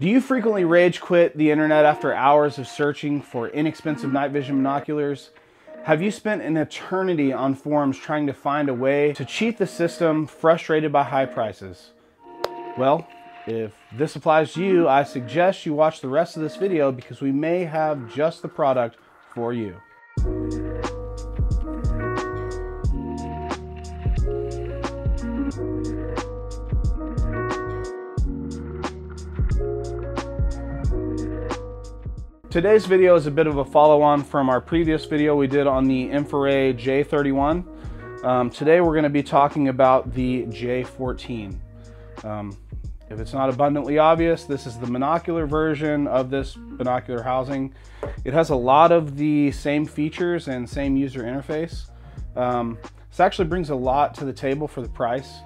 Do you frequently rage quit the internet after hours of searching for inexpensive night vision binoculars? Have you spent an eternity on forums trying to find a way to cheat the system, frustrated by high prices? Well, if this applies to you, I suggest you watch the rest of this video because we may have just the product for you. Today's video is a bit of a follow-on from our previous video we did on the Infiray J31. Um, today we're going to be talking about the J14. Um, if it's not abundantly obvious, this is the monocular version of this binocular housing. It has a lot of the same features and same user interface. Um, this actually brings a lot to the table for the price.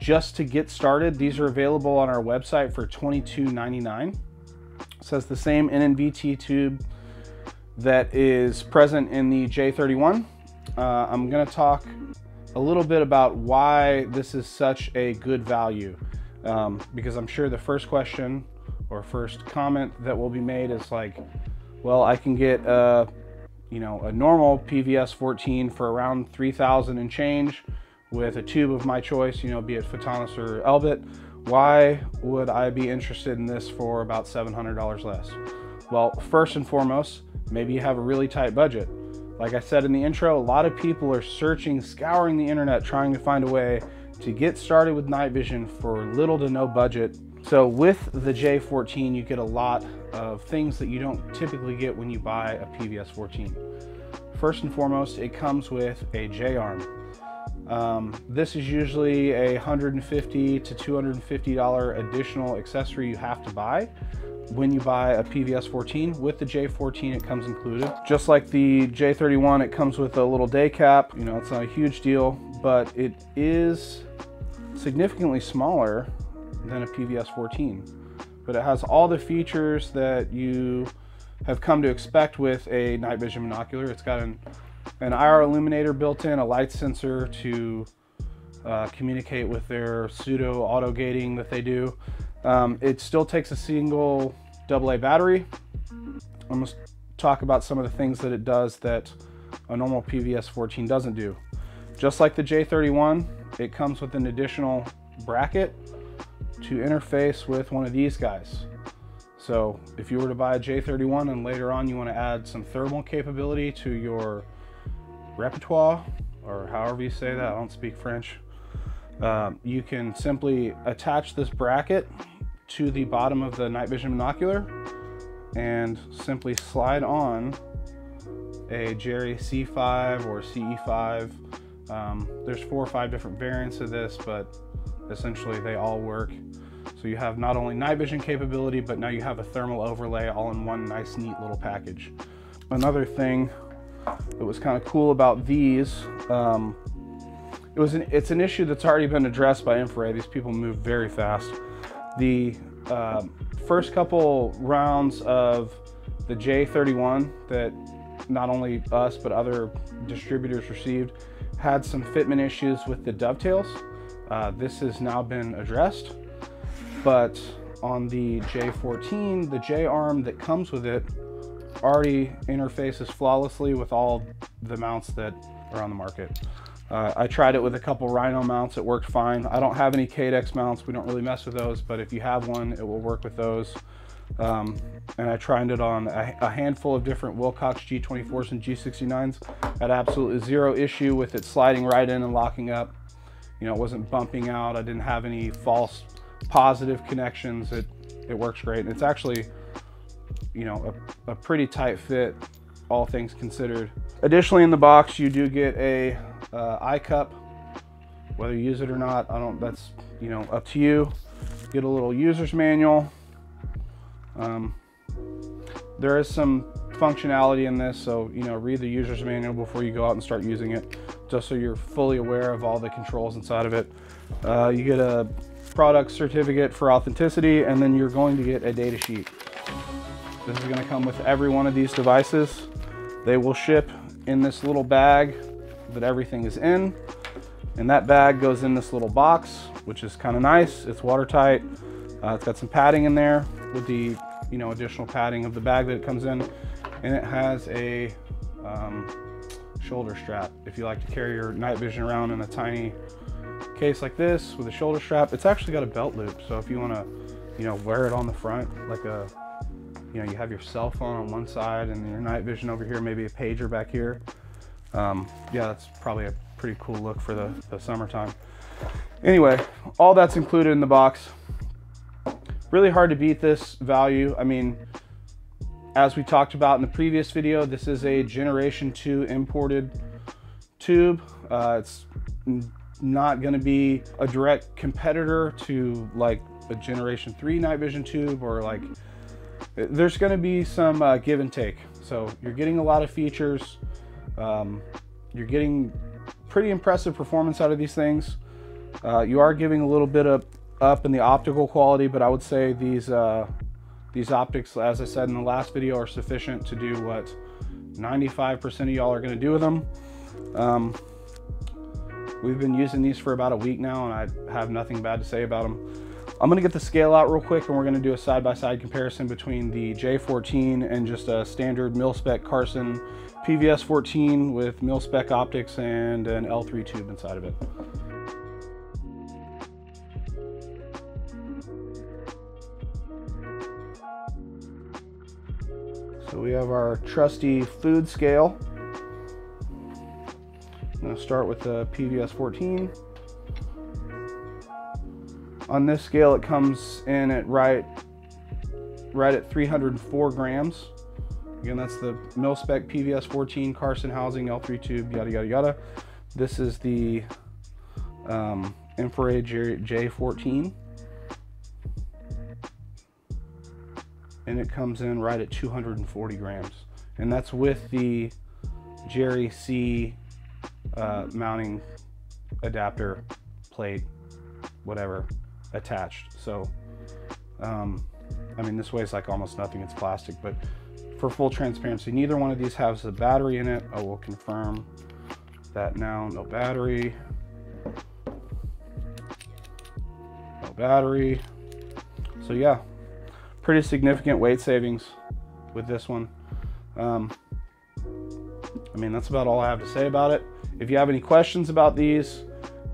Just to get started, these are available on our website for $22.99 says the same NNVT tube that is present in the J31. Uh, I'm going to talk a little bit about why this is such a good value um, because I'm sure the first question or first comment that will be made is like, well, I can get a, you know, a normal PVS 14 for around 3,000 and change with a tube of my choice, you know, be it Photonis or Elbit why would I be interested in this for about $700 less? Well, first and foremost, maybe you have a really tight budget. Like I said in the intro, a lot of people are searching, scouring the internet, trying to find a way to get started with night vision for little to no budget. So with the J14, you get a lot of things that you don't typically get when you buy a PVS 14. First and foremost, it comes with a J-arm. Um, this is usually a 150 to $250 additional accessory you have to buy when you buy a PVS 14. With the J14, it comes included. Just like the J31, it comes with a little day cap. You know, it's not a huge deal, but it is significantly smaller than a PVS 14. But it has all the features that you have come to expect with a night vision binocular. It's got an an IR illuminator built in, a light sensor to uh, communicate with their pseudo auto gating that they do. Um, it still takes a single AA battery. I'm going to talk about some of the things that it does that a normal PVS 14 doesn't do. Just like the J31, it comes with an additional bracket to interface with one of these guys. So if you were to buy a J31 and later on you want to add some thermal capability to your repertoire, or however you say that, I don't speak French. Um, you can simply attach this bracket to the bottom of the night vision binocular and simply slide on a Jerry C5 or CE5. Um, there's four or five different variants of this, but essentially they all work. So you have not only night vision capability, but now you have a thermal overlay all in one nice, neat little package. Another thing that was kind of cool about these. Um, it was an, it's an issue that's already been addressed by Infiray. These people move very fast. The uh, first couple rounds of the J31 that not only us but other distributors received had some fitment issues with the dovetails. Uh, this has now been addressed, but on the J14, the J arm that comes with it already interfaces flawlessly with all the mounts that are on the market. Uh, I tried it with a couple Rhino mounts, it worked fine. I don't have any Cadex mounts, we don't really mess with those, but if you have one, it will work with those. Um, and I tried it on a, a, handful of different Wilcox G24s and G69s. Had absolutely zero issue with it sliding right in and locking up. You know, it wasn't bumping out. I didn't have any false positive connections. It, it works great. And it's actually you know, a, a pretty tight fit, all things considered. Additionally, in the box, you do get a uh, eye cup. Whether you use it or not, I don't. That's you know up to you. Get a little user's manual. Um, there is some functionality in this, so you know read the user's manual before you go out and start using it, just so you're fully aware of all the controls inside of it. Uh, you get a product certificate for authenticity, and then you're going to get a data sheet. This is gonna come with every one of these devices. They will ship in this little bag that everything is in. And that bag goes in this little box, which is kind of nice. It's watertight. Uh, it's got some padding in there. with the you know additional padding of the bag that it comes in, and it has a um, shoulder strap. If you like to carry your night vision around in a tiny case like this with a shoulder strap, it's actually got a belt loop. So if you want to, you know, wear it on the front like a, you know, you have your cell phone on one side and your night vision over here, maybe a pager back here. Um, yeah, that's probably a pretty cool look for the, the summertime. Anyway, all that's included in the box. Really hard to beat this value. I mean, as we talked about in the previous video, this is a Generation 2 imported tube. Uh, it's not going to be a direct competitor to like a Generation 3 night vision tube or like, there's going to be some uh, give and take. So you're getting a lot of features. Um, you're getting pretty impressive performance out of these things. Uh, you are giving a little bit of up in the optical quality, but I would say these uh, these optics, as I said in the last video, are sufficient to do what 95% of y'all are going to do with them. Um, we've been using these for about a week now, and I have nothing bad to say about them. I'm to get the scale out real quick, and we're to do a side-by-side -side comparison between the J14 and just a standard mil-spec Carson PVS 14 with mil-spec optics and an L3 tube inside of it. So we have our trusty food scale. I'm gonna start with the PVS 14. On this scale, it comes in at right, right at 304 grams. Again, that's the mil-spec PVS 14 Carson housing L3 tube, yada, yada, yada. This is the um, Infiray J14. And it comes in right at 240 grams. And that's with the Jerry C uh, mounting adapter plate, whatever, attached. So, um, I mean, this weighs like almost nothing. It's plastic, but for full transparency, neither one of these has a battery in it. I will confirm that now. No battery. No battery. So yeah, pretty significant weight savings with this one. Um, I mean, that's about all I have to say about it. If you have any questions about these,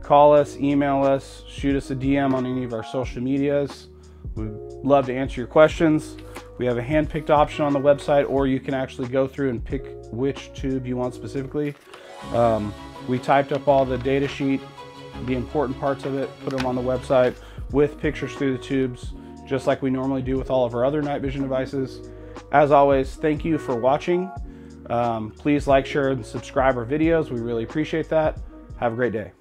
call us, email us, shoot us a DM on any of our social medias. We'd love to answer your questions. We have a hand-picked option on the website, or you can actually go through and pick which tube you want specifically. Um, we typed up all the data sheet, the important parts of it, put them on the website with pictures through the tubes, just like we normally do with all of our other night vision devices. As always, thank you for watching. Um, please like, share, and subscribe our videos. We really appreciate that. Have a great day.